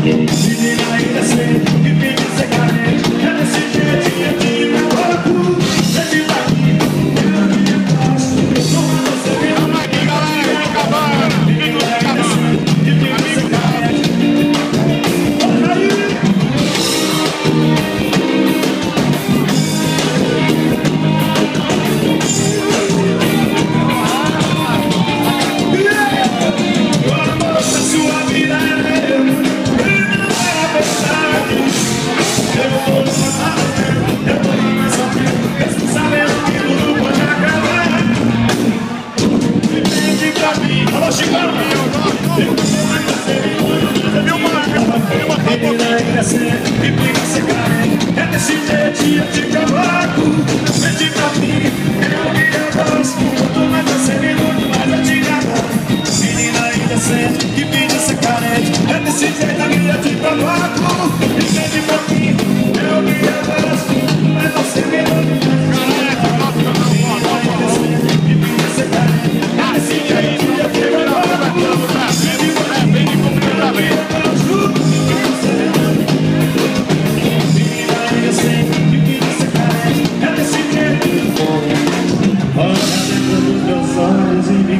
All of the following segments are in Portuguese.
game. Alô, Chicão! E uma garrafa, uma capota E briga cigarro É de cavaco eu me abraço Quanto mais você me dói, mais eu te agarro que pinta essa carente É desse jeito a minha de cavaco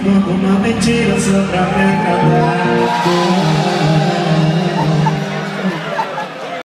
brincou uma mentira só pra